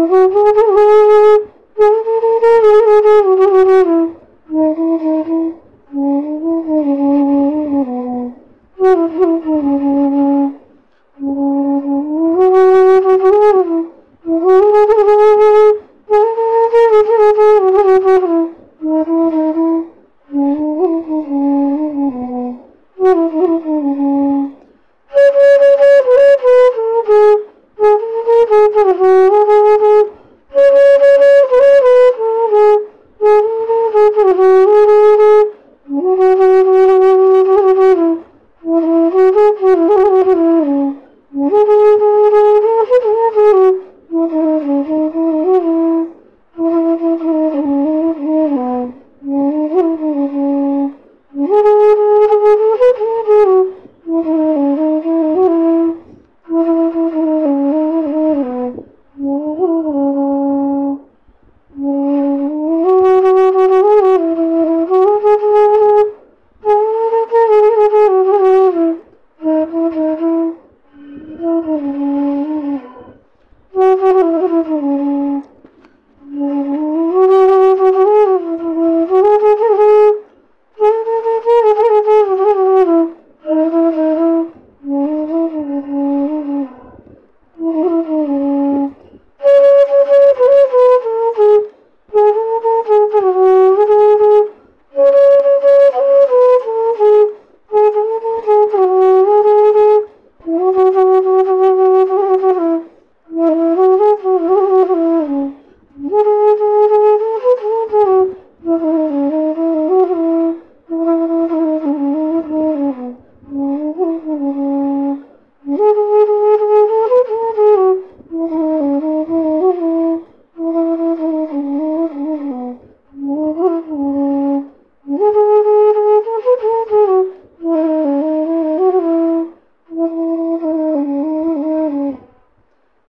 Ooh.